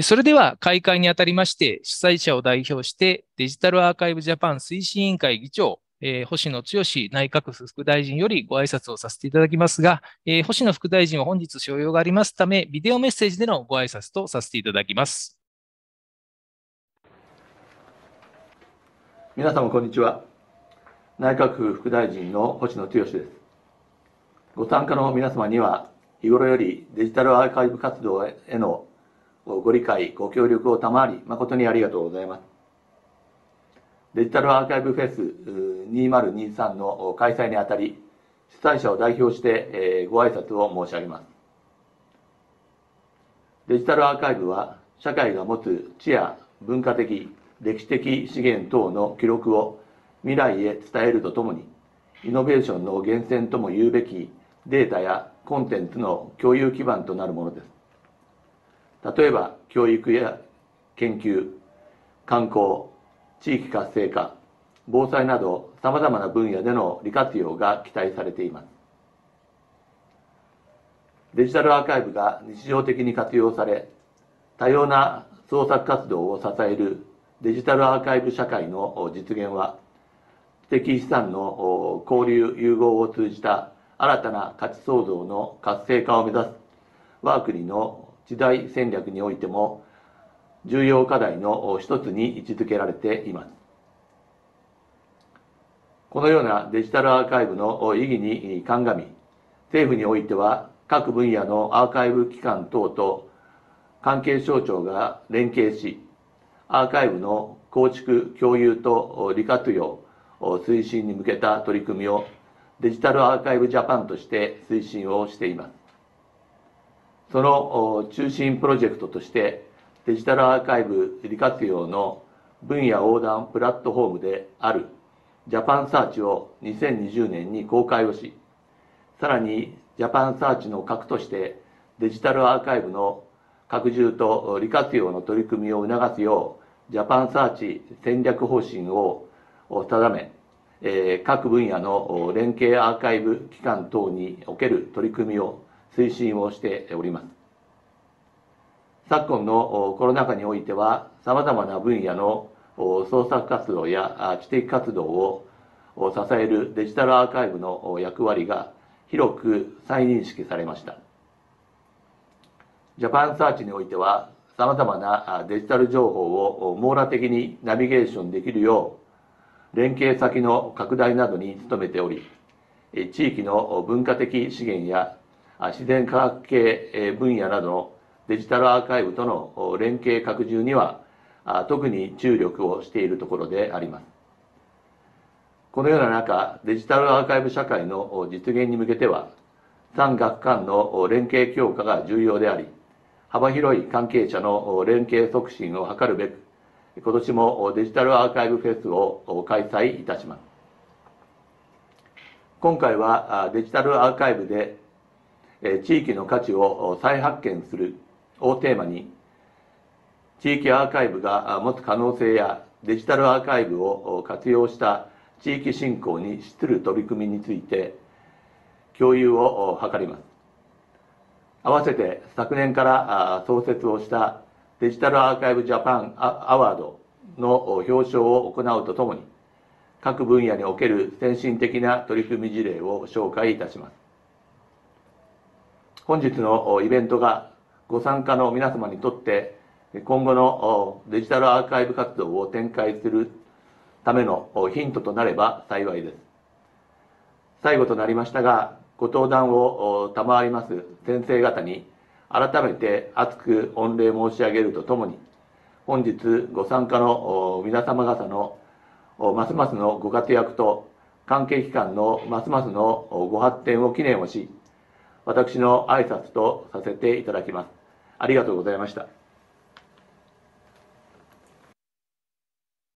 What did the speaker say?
それでは開会にあたりまして、主催者を代表してデジタルアーカイブジャパン推進委員会議長、えー、星野剛内閣府副大臣よりご挨拶をさせていただきますが、えー、星野副大臣は本日所用がありますため、ビデオメッセージでのご挨拶とさせていただきます。皆様、こんにちは。内閣府副大臣の星野剛です。ご参加の皆様には、日頃よりデジタルアーカイブ活動へのご理解、ご協力を賜り、誠にありがとうございます。デジタルアーカイブフェス2023の開催にあたり、主催者を代表してご挨拶を申し上げます。デジタルアーカイブは、社会が持つ知や文化的、歴史的資源等の記録を未来へ伝えるとともに、イノベーションの源泉とも言うべきデータやコンテンツの共有基盤となるものです。例えば教育や研究観光地域活性化防災などさまざまな分野での利活用が期待されています。デジタルアーカイブが日常的に活用され多様な創作活動を支えるデジタルアーカイブ社会の実現は知的資産の交流融合を通じた新たな価値創造の活性化を目指す我が国の時代戦略においても重要課題の一つに位置づけられています。このようなデジタルアーカイブの意義に鑑み、政府においては各分野のアーカイブ機関等と関係省庁が連携し、アーカイブの構築、共有と利活用推進に向けた取り組みをデジタルアーカイブジャパンとして推進をしています。その中心プロジェクトとしてデジタルアーカイブ利活用の分野横断プラットフォームであるジャパンサーチを2020年に公開をしさらにジャパンサーチの核としてデジタルアーカイブの拡充と利活用の取り組みを促すようジャパンサーチ戦略方針を定め、各分野の連携アーカイブ機関等における取り組みを推進をしております。昨今のコロナ禍においては、さまざまな分野の創作活動や知的活動を支えるデジタルアーカイブの役割が広く再認識されました。ジャパンサーチにおいては、さまざまなデジタル情報を網羅的にナビゲーションできるよう、連携先の拡大などに努めており、地域の文化的資源や自然科学系分野などのデジタルアーカイブとの連携拡充には特に注力をしているところであります。このような中、デジタルアーカイブ社会の実現に向けては、産学間の連携強化が重要であり、幅広い関係者の連携促進を図るべく、今年もデジタルアーカイブフェスを開催いたします。今回はデジタルアーカイブで地域の価値を再発見するをテーマに地域アーカイブが持つ可能性やデジタルアーカイブを活用した地域振興に資する取り組みについて共有を図ります。合わせて昨年から創設をしたデジタルアーカイブジャパンアワードの表彰を行うとともに各分野における先進的な取り組み事例を紹介いたします。本日のイベントがご参加の皆様にとって今後のデジタルアーカイブ活動を展開するためのヒントとなれば幸いです。最後となりましたが、ご登壇を賜ります先生方に改めて厚く御礼申し上げるとともに、本日ご参加の皆様方のますますのご活躍と関係機関のますますのご発展を記念をし、私の挨拶とさせていただきます。ありがとうございました。